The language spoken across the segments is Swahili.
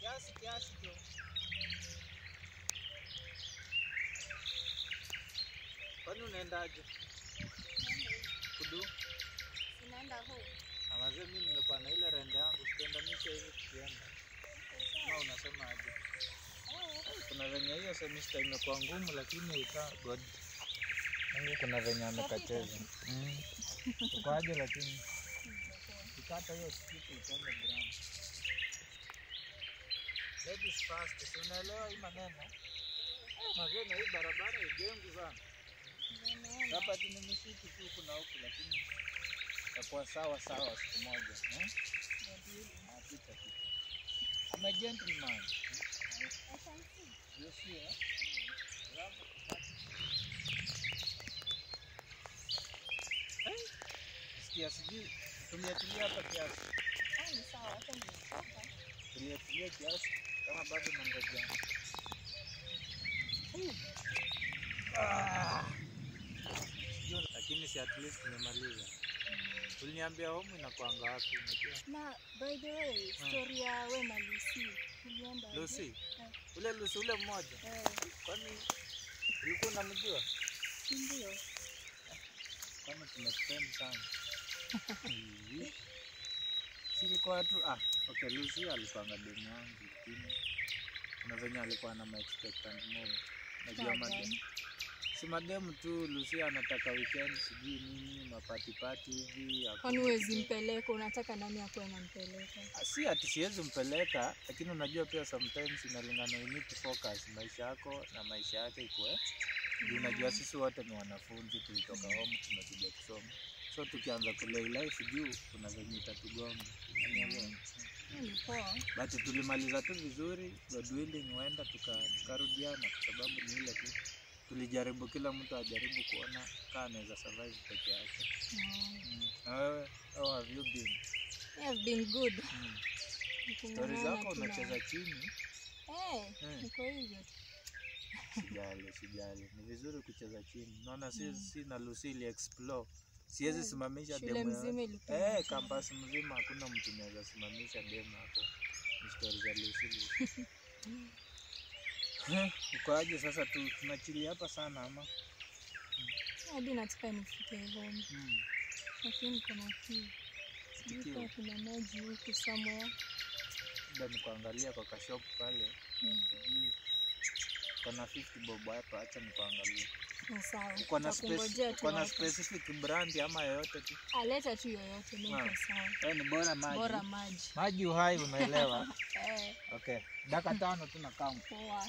Kiasi kiasi ndio. Kwani unaendaje? Unaenda huu. Ah, Awazee mimi nimekuwa na ile rende yangu, sikuendanisha hivi tukienda. Ma unasema aje? Oh. Kuna venye hiyo semesta imekuwa ngumu, lakini God, Mungu kuna venye amekacheza. Mm. Uko aje lakini? Ukikata hiyo siku ground. Ladies first, si unaelewa hii maneno? Eh, hii barabara ijengu sana. Hapa ni misitu tu huku na huku lakini itakuwa sawa sawa siku moja. Eh? I'm a gentleman. You see. Eh, Sikia sijui tulia tulia hapa kiasi. Tulia tulia kiasi kama bado nangoja. Ah. Lakini si at least tumemaliza. Uliniambia home inakuanga wapi unajua? Na by the way, story ya wewe na Lucy ulienda? Lucy. Eh. Ule Lucy ule mmoja. Eh, Kwani ulikuwa unamjua? ndio? Kama tumespend sana. Si ilikuwa tu ah, okay, Lucy alikuanga demu yangu lakini kuna venye alikuwa na maexpectant mom. Najua mademu? Si mademu tu Lucy anataka weekend sijui nini mapati pati hivi. Kwani huwezi mpeleka? Unataka nani akuwe anampeleka? Ah, Si ati siwezi mpeleka, lakini unajua pia sometimes inalingana, you need to focus maisha yako na maisha yake ikuwe juu. Unajua sisi wote ni wanafunzi, tulitoka home tumekuja kusoma, so tukianza kulei life juu, kuna venye itatugonga. But tulimaliza tu vizuri, God willing, huenda tuka- tukarudiana, kwa sababu ni ile tu tulijaribu, kila mtu ajaribu kuona kaa anaweza survive peke yake. Mm. Na wewe, how have you been? I have been good. Mm. Stori zako unacheza chini Eh, Mm. niko hivyo. Sijali, sijali. Ni vizuri kucheza chini. Naona si, Mm. si na Lucille explore. Siwezi Mm. simamisha demu demo. mzima ilikuwa Eh, kampasi mzima hakuna mtu naweza simamisha demo hapo. Ni stori za Lucy Lucy. Uko aje sasa tu tunachili hapa sana ama? Hadi nataka nifike home. Mm. Lakini kuna kiu. Sijui kuna maji huku somewhere. Labda nikuangalia kwa kashop pale. Mm. Kuna 50 bob hapa, acha nikuangalie. Ni sawa. Uko na uko na specific brand ama yoyote tu? Aleta tu yoyote, mimi niko sawa. Eh, ni bora maji. Bora maji. Maji uhai, unaelewa? Eh, Okay, dakika tano tu na poa.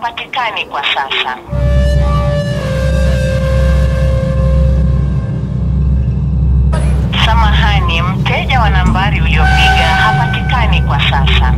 hapatikani kwa sasa. Samahani, mteja wa nambari uliopiga hapatikani kwa sasa.